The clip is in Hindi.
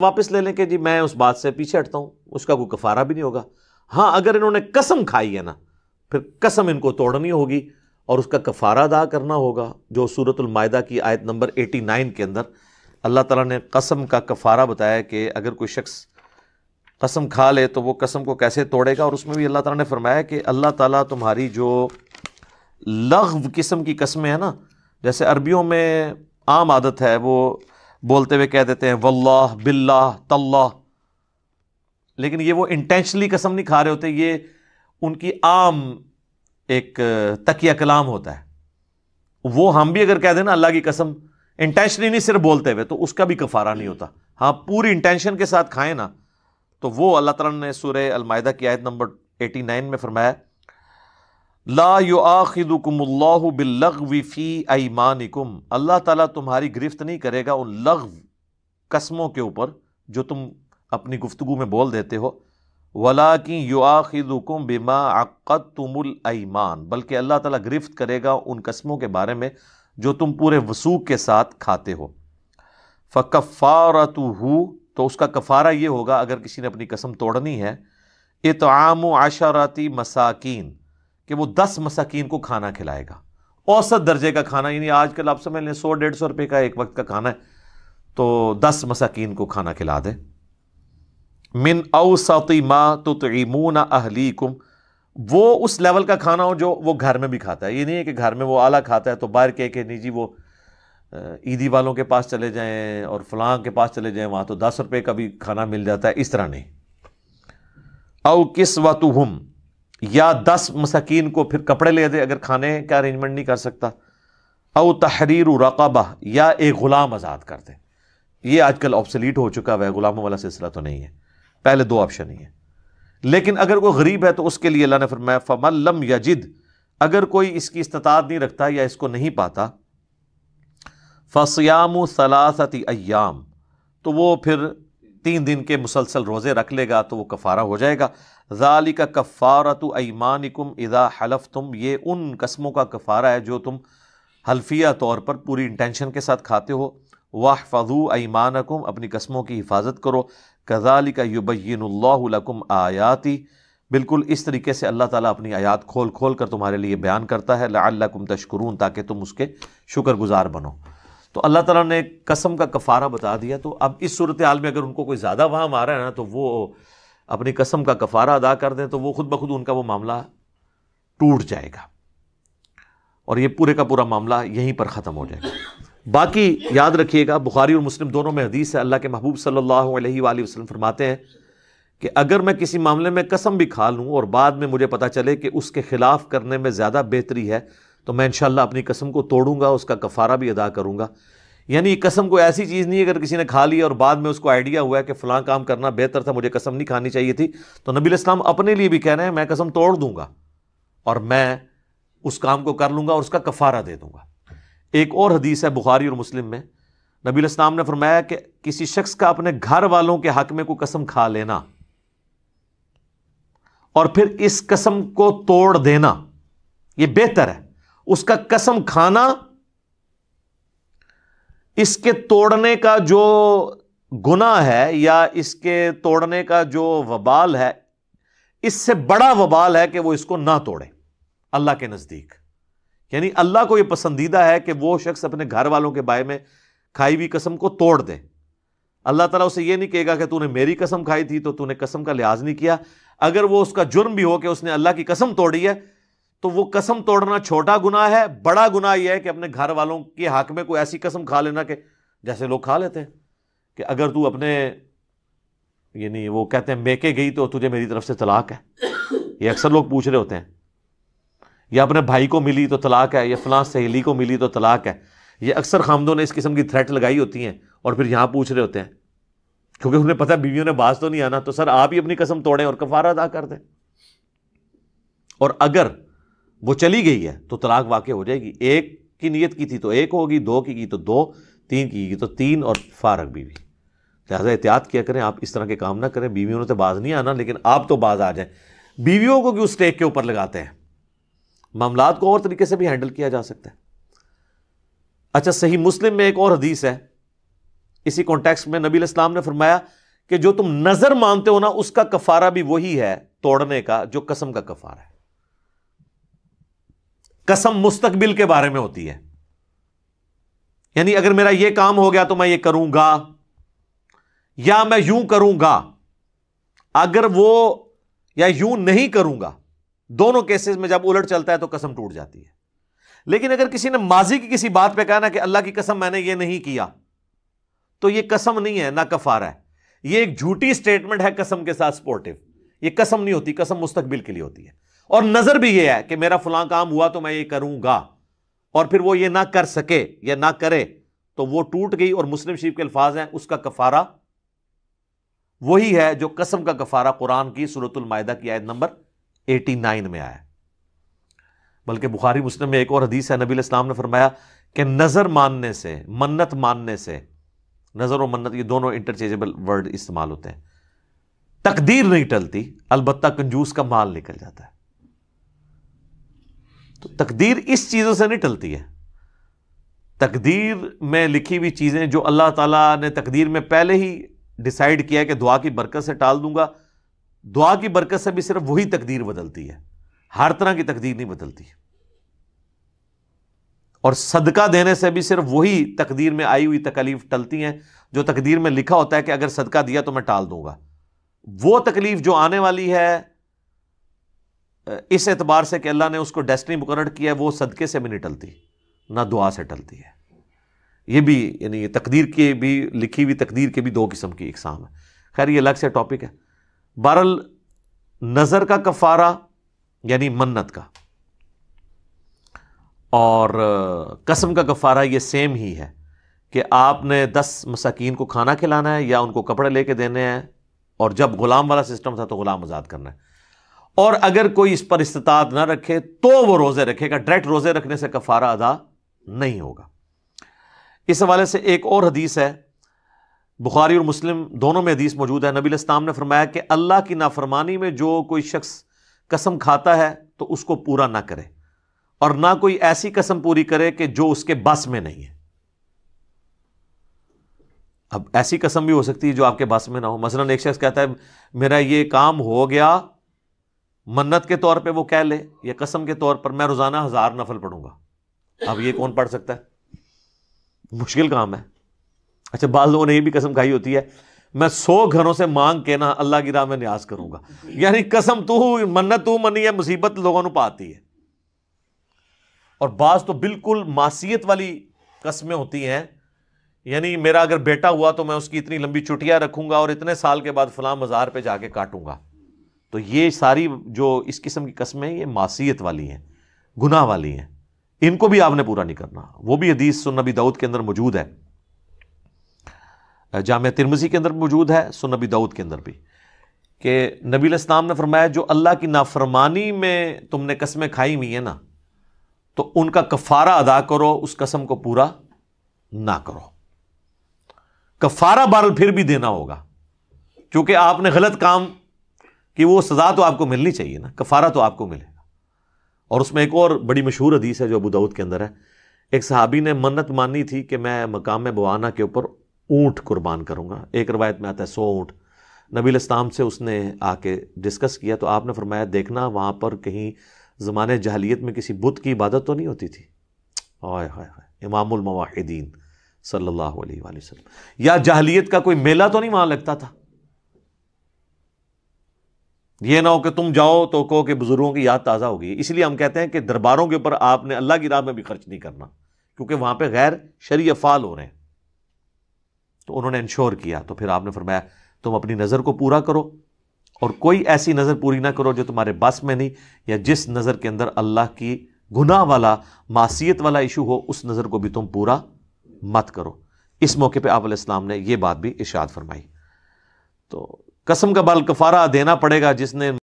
वापस ले लें कि जी, मैं उस बात से पीछे हटता हूँ। उसका कोई कफारा भी नहीं होगा। हाँ अगर इन्होंने कसम खाई है ना, फिर कसम इनको तोड़नी होगी और उसका कफारा अदा करना होगा, जो सूरतुलमायदा की आयत नंबर 89 के अंदर अल्लाह ताला ने कसम का कफारा बताया कि अगर कोई शख्स कसम खा ले तो वो कसम को कैसे तोड़ेगा? और उसमें भी अल्लाह ताला ने फरमाया कि अल्लाह ताला तुम्हारी जो लघव किस्म की कस्में हैं ना, जैसे अरबियों में आम आदत है, वो बोलते हुए कह देते हैं, वल्लाह, बिल्लाह, तल्लाह. लेकिन ये वो इंटेंशनली कसम नहीं खा रहे होते, ये उनकी आम एक तकिया कलाम होता है। वो हम भी अगर कह दें ना, अल्लाह की कसम इंटेंशनली नहीं सिर्फ़ बोलते हुए तो उसका भी कफारा नहीं होता। हाँ पूरी इंटेंशन के साथ खाएँ ना तो वो अल्लाह तला ने सूर्य अलमायदा की आयत नंबर 89 में फरमाया ला युआखिदुकुमुल्लाहु बिल्लग़वी फ़ी अईमानिकुम अल्लाह ताला तुम्हारी गिरफ्त नहीं करेगा उन लग़व कस्मों के ऊपर जो तुम अपनी गुफ्तगु में बोल देते हो। वला की युआखिदुकुम बिमा अक़दतुमुल ईमान बल्कि अल्लाह ताला गिरफ्त करेगा उन कस्मों के बारे में जो तुम पूरे वसूख के साथ खाते हो। फ़कफ़ारतुहु तो उसका कफ़ारा ये होगा, अगर किसी ने अपनी कसम तोड़नी है, इतआम आशराती मसाकिन। कि वो दस मसाकिन को खाना खिलाएगा। औसत दर्जे का खाना, यानी आजकल आप समझ लें, सौ डेढ़ सौ रुपये का एक वक्त का खाना है तो दस मसाकिन को खाना खिला दे। मिन अवसती मा तुतमून अहलीकुम, वो उस लेवल का खाना हो जो वो घर में भी खाता है। ये नहीं है कि घर में वो आला खाता है तो बाहर कह के, नहीं जी, वो ईदी वालों के पास चले जाएँ और फलां के पास चले जाएँ, वहाँ तो दस रुपये का भी खाना मिल जाता है। इस तरह नहीं। औ किस वतुहम या दस मसाकिन को फिर कपड़े ले दे, अगर खाने का अरेंजमेंट नहीं कर सकता। औ तहरीर रकबा, या एक ग़ुलाम आज़ाद कर दे। ये आजकल ऑप्सलीट हो चुका है, ग़ुलामों वाला सिलसिला तो नहीं है। पहले दो ऑप्शन ही है। लेकिन अगर कोई गरीब है तो उसके लिए अल्लाह ने फरमाया फमल्लम यजिद अगर कोई इसकी इस्तात नहीं रखता या इसको नहीं पाता, फ़सयाम सलासती अयाम तो वो फिर तीन दिन के मुसलसल रोज़े रख लेगा तो वो कफ़ारा हो जाएगा। ज़ाली का कफ़ारत ईमानिकुम इदा हलफ तुम ये उन कस्मों का कफ़ारा है जो तुम हल्फिया तौर पर पूरी इंटेंशन के साथ खाते हो। वाह फ़ू ईमानकुम अपनी कस्मों की हिफाजत करो। कज़ाली का युबैनकुम आयाती। बिल्कुल इस तरीके से अल्लाह ताला अपनी आयात खोल खोल कर तुम्हारे लिए बयान करता है। लाकुम तशकरून, ताकि तुम उसके शुक्रगुजार बनो। तो अल्लाह ताला ने कसम का कफ़ारा बता दिया। तो अब इस सूरत हाल में अगर उनको कोई ज़्यादा वहाँ मारा है ना तो वो अपनी कसम का कफ़ारा अदा कर दें तो वो खुद ब खुद उनका वो मामला टूट जाएगा। और ये पूरे का पूरा मामला यहीं पर ख़त्म हो जाएगा। बाकी याद रखिएगा, बुखारी और मुस्लिम दोनों में हदीस है, अल्लाह के महबूब सल्लल्लाहु अलैहि वसल्लम फरमाते हैं कि अगर मैं किसी मामले में कसम भी खा लूँ और बाद में मुझे पता चले कि उसके ख़िलाफ़ करने में ज़्यादा बेहतरी है तो मैं इनशाला अपनी कसम को तोड़ूँगा, उसका कफ़ारा भी अदा करूँगा। यानी कसम को ऐसी चीज़ नहीं अगर किसी ने खा ली और बाद में उसको आइडिया हुआ है कि फ़लाँ काम करना बेहतर था, मुझे कसम नहीं खानी चाहिए थी तो नबी इस्लाम अपने लिए भी कह रहे हैं, मैं कसम तोड़ दूँगा और मैं उस काम को कर लूँगा और उसका कफ़ारा दे दूँगा। एक और हदीस है बुखारी और मुस्लिम में, नबी इस्लाम ने फरमाया कि किसी शख्स का अपने घर वालों के हक में कोई कसम खा लेना और फिर इस कसम को तोड़ देना यह बेहतर है। उसका कसम खाना इसके तोड़ने का जो गुना है या इसके तोड़ने का जो वबाल है, इससे बड़ा वबाल है कि वो इसको ना तोड़े अल्लाह के नज़दीक। यानी अल्लाह को यह पसंदीदा है कि वो शख्स अपने घर वालों के बारे में खाई हुई कसम को तोड़ दे। अल्लाह ताला उसे यह नहीं कहेगा कि तूने मेरी कसम खाई थी तो तूने कसम का लिहाज नहीं किया। अगर वो उसका जुर्म भी हो कि उसने अल्लाह की कसम तोड़ी है तो वो कसम तोड़ना छोटा गुना है, बड़ा गुना यह है कि अपने घर वालों के हक में कोई ऐसी कसम खा लेना कि, जैसे लोग खा लेते हैं, कि अगर तू अपने, ये नहीं, वो कहते हैं, मेके गई तो तुझे मेरी तरफ़ से तलाक है। ये अक्सर लोग पूछ रहे होते हैं, या अपने भाई को मिली तो तलाक है, या फलां सहेली को मिली तो तलाक है। ये अक्सर खामदों ने इस किस्म की थ्रेट लगाई होती हैं और फिर यहाँ पूछ रहे होते हैं, क्योंकि उन्हें पता बीवियों ने बाज तो नहीं आना तो सर आप ही अपनी कसम तोड़ें और कफारा अदा कर दें। और अगर वो चली गई है तो तलाक वाक़ हो जाएगी। एक की नीयत की थी तो एक होगी, दो की की तो दो, तीन की की तो तीन और फारक बीवी। लिहाजा एहतियात किया करें, आप इस तरह के काम ना करें। बीवियों ने तो बाज नहीं आना, लेकिन आप तो बाज आ जाएँ। बीवियों को क्यों स्टेक के ऊपर लगाते हैं? मामला को और तरीके से भी हैंडल किया जा सकता है। अच्छा सही मुस्लिम में एक और हदीस है। इसी कॉन्टेक्स्ट में नबी इस्लाम ने फरमाया कि जो तुम नज़र मानते हो ना, उसका कफारा भी वही है तोड़ने का, जो कसम का कफारा है। कसम मुस्तकबिल के बारे में होती है। यानी अगर मेरा यह काम हो गया तो मैं ये करूँगा, या मैं यूँ करूँगा, अगर वो या यूँ नहीं करूँगा, दोनों केसेस में जब उलट चलता है तो कसम टूट जाती है। लेकिन अगर किसी ने माजी की किसी बात पे कहा ना कि अल्लाह की कसम मैंने ये नहीं किया तो ये कसम नहीं है, ना कफारा है। ये एक झूठी स्टेटमेंट है कसम के साथ स्पोर्टिव ये कसम नहीं होती, कसम मुस्तकबिल के लिए होती है। और नज़र भी ये है कि मेरा फलां काम हुआ तो मैं ये करूँगा। और फिर वो ये ना कर सके या ना करे तो वो टूट गई और मुस्लिम शरीफ के अल्फाज हैं, उसका कफारा। वही है जो कसम का कफारा कुरान की सूरतुल मायदा की आयत नंबर 89 में आया। बल्कि बुखारी मुस्लिम में एक और हदीस है, नबी इस्लाम ने फरमाया कि नज़र मानने से, मन्नत मानने से, नज़र और मन्नत ये दोनों इंटरचेंजेबल वर्ड इस्तेमाल होते हैं। तकदीर नहीं टलती, अलबत्ता कंजूस का माल निकल जाता है। तो तकदीर इस चीज़ों से नहीं टलती है। तकदीर में लिखी हुई चीज़ें जो अल्लाह ताला ने तकदीर में पहले ही डिसाइड किया है कि दुआ की बरकत से टाल दूँगा, दुआ की बरकत से भी सिर्फ़ वही तकदीर बदलती है। हर तरह की तकदीर नहीं बदलती। और सदका देने से भी सिर्फ़ वही तकदीर में आई हुई तकलीफ़ टलती हैं, जो तकदीर में लिखा होता है कि अगर सदका दिया तो मैं टाल दूँगा। वो तकलीफ़ जो आने वाली है इस एतबार से कि अल्लाह ने उसको डेस्टनी मुकर किया है, वो सदके से भी नहीं टलती, ना दुआ से टलती है। ये भी, यानी तकदीर की भी, लिखी हुई तकदीर के भी दो किस्म की इकसाम है। खैर, ये अलग से टॉपिक है। बहरल नज़र का कफ़ारा, यानी मन्नत का, और कसम का कफ़ारा ये सेम ही है कि आपने दस मसाकीन को खाना खिलाना है या उनको कपड़े लेके देने हैं, और जब ग़ुलाम वाला सिस्टम था तो ग़ुलाम आज़ाद करना है। और अगर कोई इस पर इस्तात ना रखे तो वो रोज़े रखेगा। डायरेक्ट रोज़े रखने से कफ़ारा अदा नहीं होगा। इस हवाले से एक और हदीस है। बुखारी और मुस्लिम दोनों में हदीस मौजूद है। नबी इस्लाम ने फरमाया कि अल्लाह की नाफरमानी में जो कोई शख्स कसम खाता है तो उसको पूरा ना करे। और ना कोई ऐसी कसम पूरी करे कि जो उसके बस में नहीं है। अब ऐसी कसम भी हो सकती है जो आपके बस में ना हो। मसलन एक शख्स कहता है, मेरा ये काम हो गया मन्नत के तौर पे वो कह ले, या कसम के तौर पर मैं रोज़ाना हज़ार नफल पढ़ूँगा। अब ये कौन पढ़ सकता है? मुश्किल काम है। अच्छा बाल लोगों ने ये भी कसम खाई होती है, मैं सौ घरों से मांग के ना अल्लाह की राह में न्याज करूँगा। यानी कसम तू मन्नत तू मनी है, मुसीबत लोगों को पाती है। और बाज तो बिल्कुल मासीत वाली कस्में होती हैं। यानी मेरा अगर बेटा हुआ तो मैं उसकी इतनी लंबी चुटिया रखूँगा और इतने साल के बाद फलां मज़ार पे जाके काटूँगा। तो ये सारी जो इस किस्म की कस्में ये मासीत वाली हैं, गुनाह वाली हैं। इनको भी आपने पूरा नहीं करना। वो भी हदीस सुनबी दाऊद के अंदर मौजूद है। जाम तिरमजी के अंदर मौजूद है सुनबी दाऊद के अंदर भी। कि नबी इस्लाम ने फरमाया, जो अल्लाह की नाफरमानी में तुमने कस्में खाई हुई हैं ना तो उनका कफारा अदा करो, उस कसम को पूरा ना करो। कफारा बारल फिर भी देना होगा। क्योंकि आपने गलत काम की वो सजा तो आपको मिलनी चाहिए ना, कफारा तो आपको मिले और उसमें एक और बड़ी मशहूर हदीस है जो अबू दाऊद के अंदर है। एक सहाबी ने मन्नत मानी थी कि मैं मकाम बवाना के ऊपर ऊँट कुर्बान करूँगा। एक रवायत में आता है, सौ ऊँट। नबी इस्लाम से उसने आके डिस्कस किया तो आपने फरमाया, देखना, वहाँ पर कहीं ज़माने जहलीत में किसी बुत की इबादत तो नहीं होती थी? हाय हाय हाय। इमामुलमवाहिदीन सल्लल्लाहु अलैहि वसल्लम। या जहलीत का कोई मेला तो नहीं वहाँ लगता था? ये ना हो कि तुम जाओ तो कहो कि बुज़ुर्गों की याद ताज़ा होगी। इसलिए हम कहते हैं कि दरबारों के ऊपर आपने अल्लाह की राह में भी खर्च नहीं करना, क्योंकि वहाँ पे गैर शरी अफ़ाल हो रहे हैं। तो उन्होंने इंश्योर किया तो फिर आपने फरमाया, तुम अपनी नज़र को पूरा करो और कोई ऐसी नज़र पूरी ना करो जो तुम्हारे बस में नहीं या जिस नज़र के अंदर अल्लाह की गुनाह वाला मासीत वाला इशू हो, उस नज़र को भी तुम पूरा मत करो। इस मौके पर आप ने यह बात भी इशाद फरमाई। तो कसम का बल कफारा देना पड़ेगा जिसने